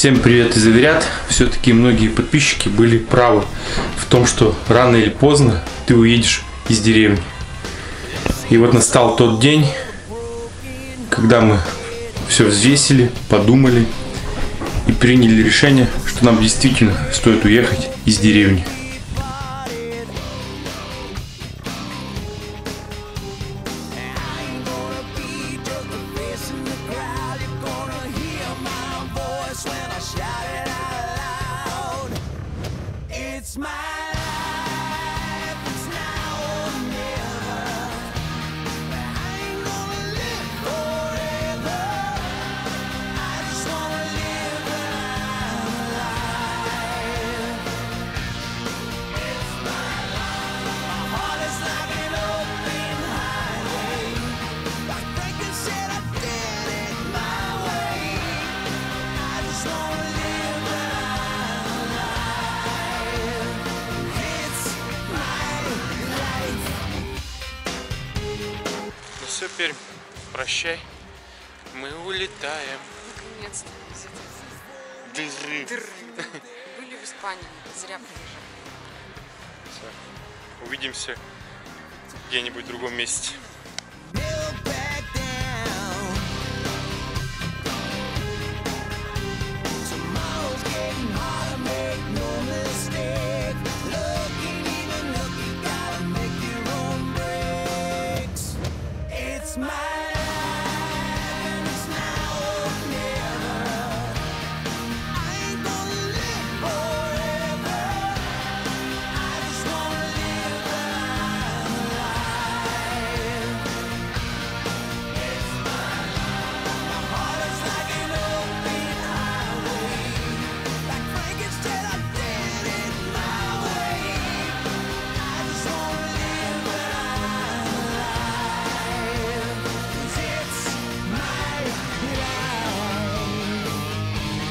Всем привет из Аверят. Все-таки многие подписчики были правы в том, что рано или поздно ты уедешь из деревни. И вот настал тот день, когда мы все взвесили, подумали и приняли решение, что нам действительно стоит уехать из деревни. it's mine. Все, Пермь, прощай. Мы улетаем. Наконец-то Дыры. дыры. Были в Испании, зря приезжали. Всё. Увидимся где-нибудь в другом месте. smile.